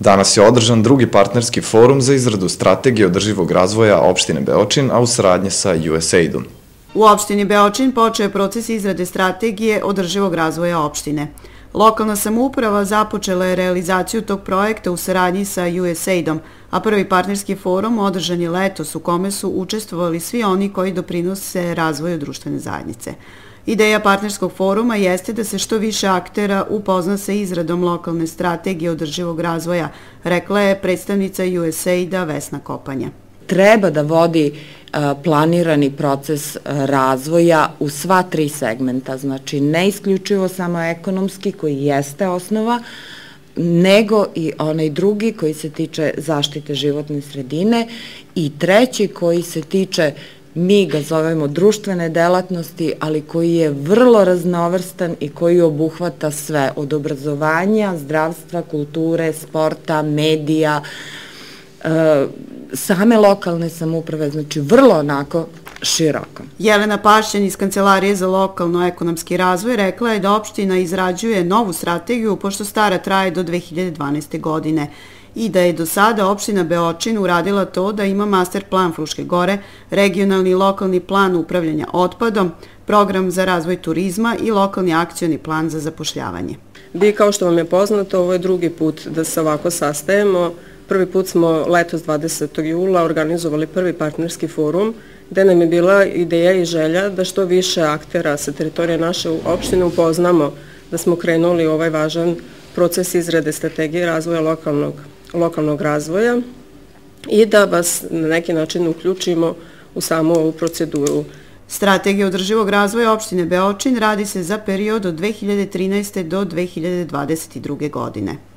Danas je održan drugi partnerski forum za izradu strategije održivog razvoja opštine Beočin, a u saradnje sa USAID-om. U opštini Beočin počeo je proces izrade strategije održivog razvoja opštine. Lokalna samouprava započela je realizaciju tog projekta u saradnji sa USAID-om, a prvi partnerski forum održan je letos u kome su učestvovali svi oni koji doprinose razvoju društvene zajednice. Ideja partnerskog foruma jeste da se što više aktera upozna sa izradom lokalne strategije održivog razvoja, rekla je predstavnica USAID-a Vesna Kopanja. Treba da vodi planirani proces razvoja u sva tri segmenta, znači ne isključivo samo ekonomski koji jeste osnova, nego i onaj drugi koji se tiče zaštite životne sredine i treći koji se tiče mi ga zovemo društvene delatnosti, ali koji je vrlo raznovrstan i koji obuhvata sve, od obrazovanja, zdravstva, kulture, sporta, medija, e, same lokalne samuprave, znači vrlo onako široko. Jelena Pašćan iz Kancelarije za lokalno ekonomski razvoj rekla je da opština izrađuje novu strategiju pošto stara traje do 2012. godine i da je do sada opština Beočin uradila to da ima master plan Fruške gore, regionalni i lokalni plan upravljanja otpadom, program za razvoj turizma i lokalni akcioni plan za zapošljavanje. Bi, kao što vam je poznato, ovo je drugi put da se ovako sastajemo. Prvi put smo letos 20. jula organizovali prvi partnerski forum gde nam je bila ideja i želja da što više aktera sa teritorije naše opštine upoznamo da smo krenuli ovaj važan proces izrade strategije razvoja lokalnog, lokalnog razvoja i da vas na neki način uključimo u samu ovu proceduru. Strategija održivog razvoja opštine Beočin radi se za period od 2013. do 2022. godine.